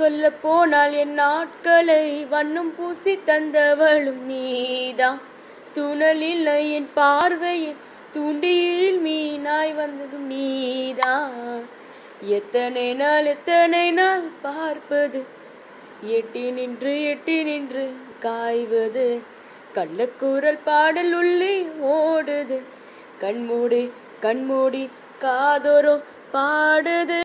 சொல்ல போனால் என் நாட்களை வண்ணம் பூசி தந்தவளும் நீதான் துணலில் என் பார்வையில் தூண்டியில் மீனாய் வந்ததும் நீதான் எத்தனை நாள் எத்தனை நாள் பார்ப்பது? எட்டி நின்று எட்டி நின்று காய்வது. கள்ளக்கூறல் பாடல் உள்ளே ஓடுது. கண்மூடி கண்மூடி காதோரோ பாடுது.